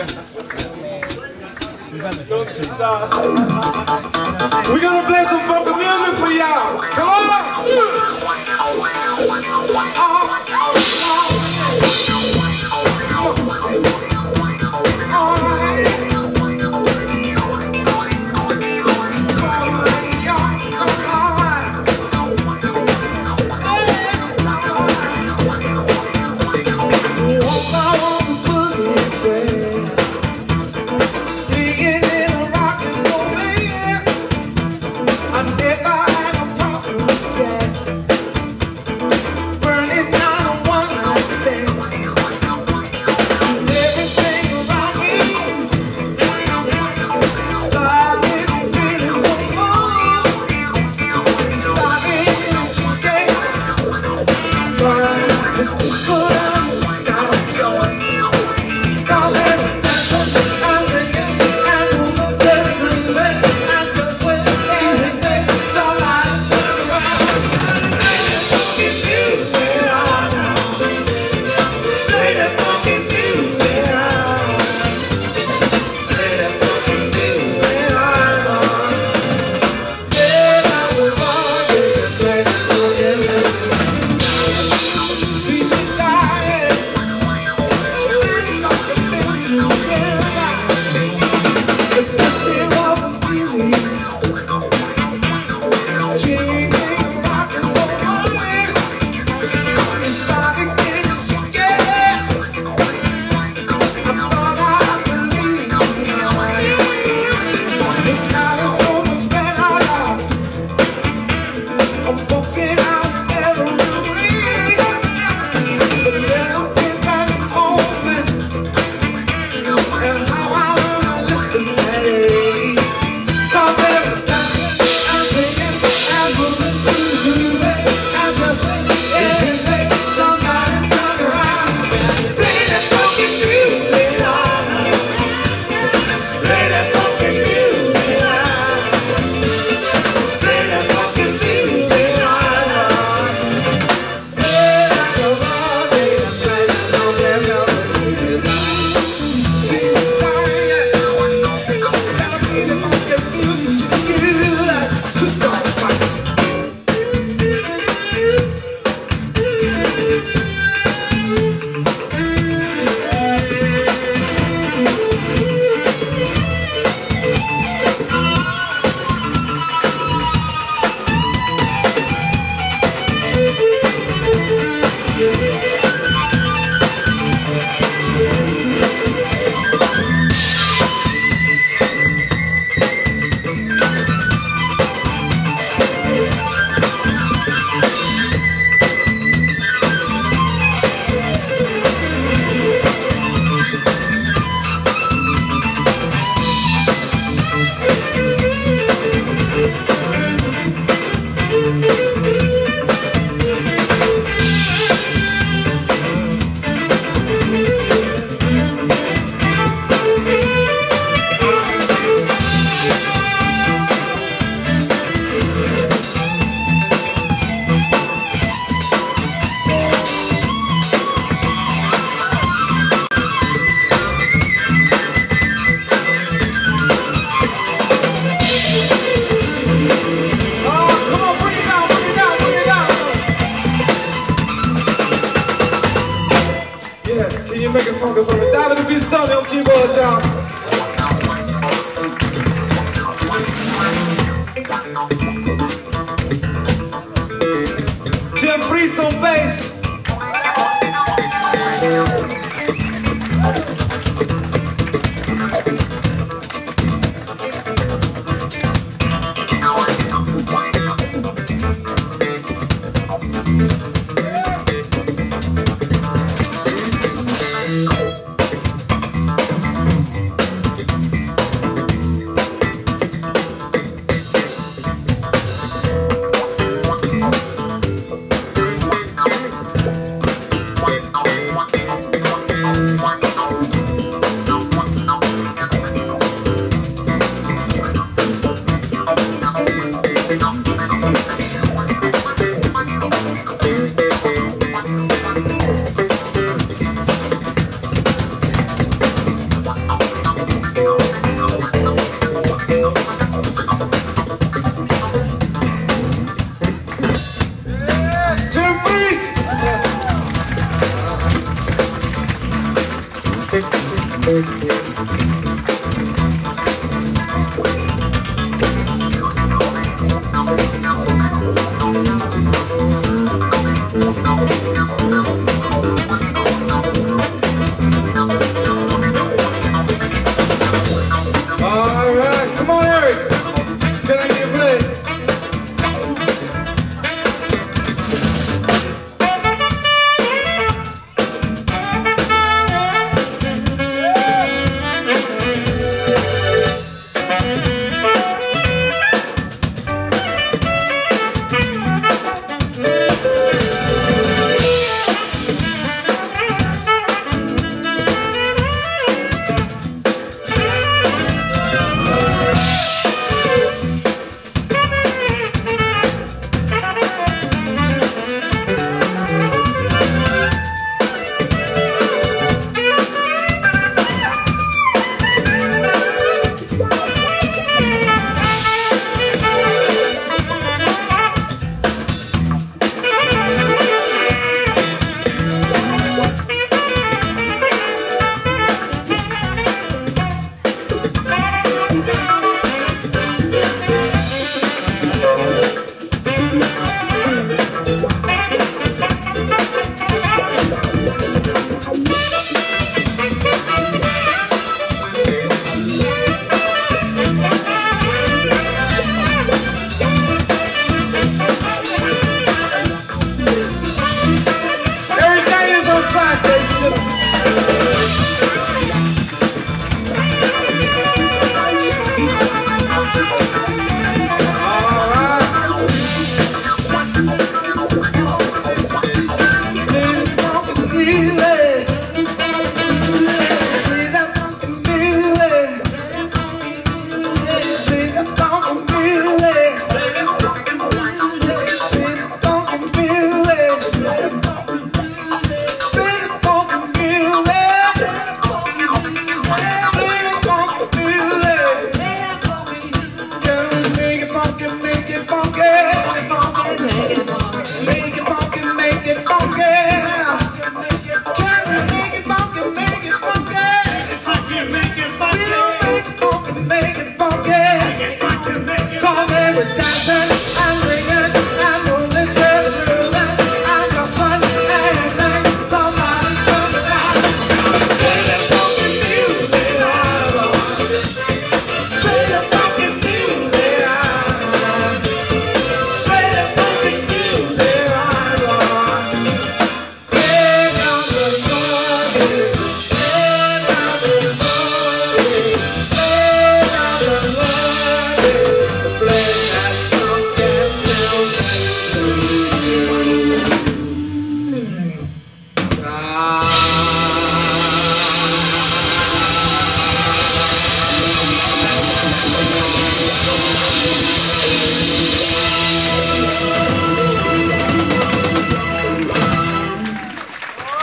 We're gonna play some funky music for y'all. Come on! Jeffrey's on bass. Ah.